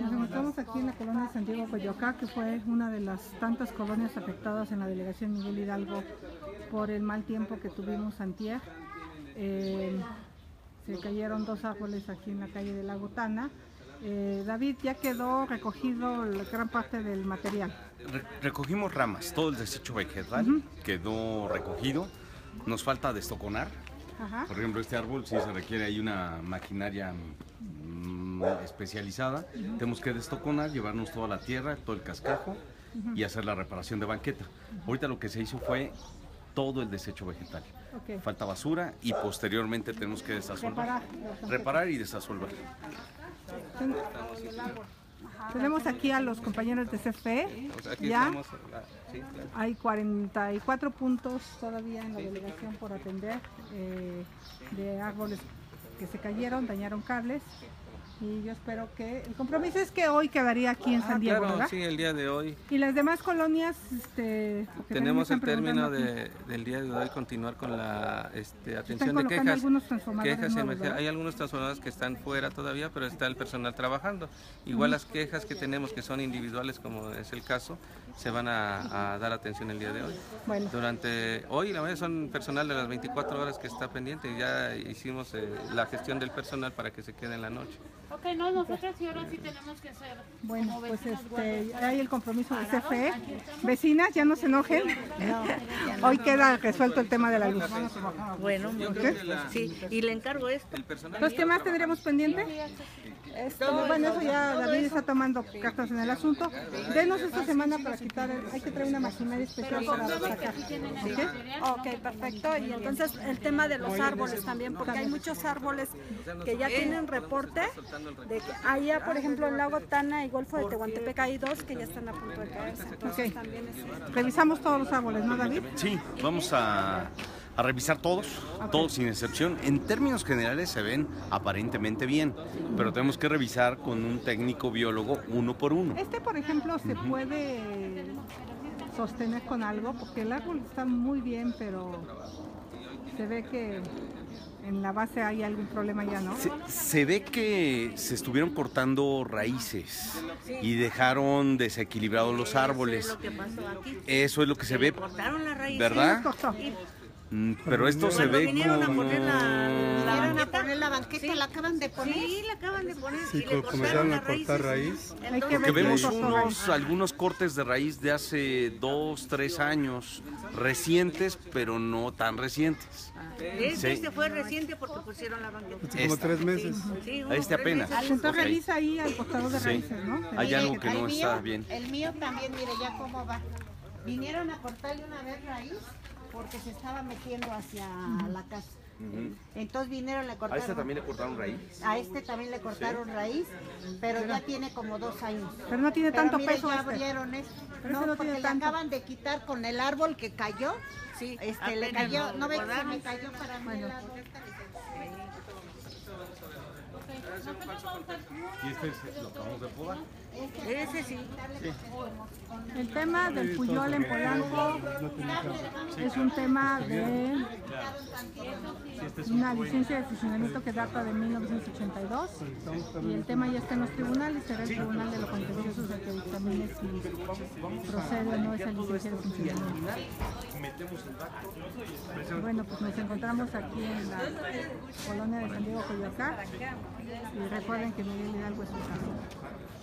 Nos encontramos aquí en la colonia de San Diego Coyoacá, que fue una de las tantas colonias afectadas en la delegación Miguel Hidalgo por el mal tiempo que tuvimos antier. Eh, se cayeron dos árboles aquí en la calle de la Gotana. Eh, David, ya quedó recogido la gran parte del material. Re- recogimos ramas, todo el desecho vegetal quedó recogido. Nos falta destoconar. Ajá. Por ejemplo, este árbol sí se requiere ahí una maquinaria especializada. Tenemos que destoconar, llevarnos toda la tierra, todo el cascajo y hacer la reparación de banqueta. Ahorita lo que se hizo fue todo el desecho vegetal. Falta basura y posteriormente tenemos que desasolver. Reparar. Reparar y desasolver. Ten- Tenemos aquí a los compañeros de CFE. Pues aquí Ya estamos, ah, sí, claro. hay 44 puntos todavía en la delegación por atender eh, de árboles que se cayeron, dañaron cables. Y yo espero que el compromiso es que hoy quedaría aquí en Ah, San Diego, claro, ¿verdad? sí, el día de hoy Y las demás colonias, este, tenemos el término de- del día de hoy continuar con la este, atención de quejas. algunos Quejas. Hay algunos transformadores que están fuera todavía, pero está el personal trabajando. Igual las quejas que tenemos que son individuales, como es el caso, se van a, a dar atención el día de hoy. Bueno, Durante hoy, la mayoría son personal de las 24 horas que está pendiente y ya hicimos eh, la gestión del personal para que se quede en la noche. Ok, no, nosotros sí ahora sí tenemos que hacer. bueno, como pues este, hay el compromiso de CFE. Vecinas, ya no se enojen. Hoy queda resuelto el tema de la luz. Bueno, ¿Qué? sí, y le encargo esto. ¿qué más tendremos pendiente? Esto, bueno, eso ya David está tomando cartas en el asunto. Denos esta semana para quitar, el- hay que traer una maquinaria especial para sacar. ¿ok? Ok, perfecto. Y entonces el tema de los árboles también, porque hay muchos árboles que ya tienen reporte de que allá, por ejemplo, en Lago Tana y Golfo de Tehuantepec hay dos que ya están a punto de caerse. Entonces también es Revisamos todos los árboles, ¿no, David? Sí, vamos a, a revisar todos, todos sin excepción. En términos generales se ven aparentemente bien, pero tenemos que revisar con un técnico biólogo uno por uno. Este, por ejemplo, se puede sostener con algo, porque el árbol está muy bien, pero se ve que en la base hay algún problema ya, ¿no? Se, se ve que se estuvieron cortando raíces y dejaron desequilibrados los Eso es árboles. lo que pasó aquí. Eso es lo que se ve, Cortaron la raíz. ¿verdad? Cortó. Mm, Pero esto se ve vinieron a como... poner la, la Vinieron a banqueta, poner la banqueta, la acaban de poner. Sí, la acaban de poner Sí, y le comenzaron la a cortar raíz. Hay que Entonces, Que ver quién vemos unos, algunos cortes de raíz de hace dos, tres años, recientes, pero no tan recientes. Este Sí. se fue reciente porque pusieron la banqueta. Hace como tres meses. Sí, Este apenas. Entonces Ok. revisa ahí al costado de Sí. raíces, ¿no? Hay Mire, algo que el no mío- está bien. El mío también, mire ya cómo va. Vinieron a cortarle una vez raíz porque se estaba metiendo hacia la casa. Entonces vinieron, le A cortaron. este también le cortaron raíz. a este también le cortaron raíz, pero ya tiene como dos años. Pero no tiene Pero tanto mire, peso ya este. abrieron esto. Pero no, no porque le acaban de quitar con el árbol que cayó. Sí, Este, le cayó, lo no ve que se me cayó para Y este es lo que vamos a podar. Ese sí. El tema del Puyol en Polanco es un tema de una licencia de funcionamiento que data de 1982 y el tema ya está en los tribunales, será el tribunal de lo contencioso el que dictamine si procede o no esa licencia de funcionamiento. Bueno, pues nos encontramos aquí en la colonia de San Diego, Coyoacán y recuerden que Miguel Hidalgo es su casa.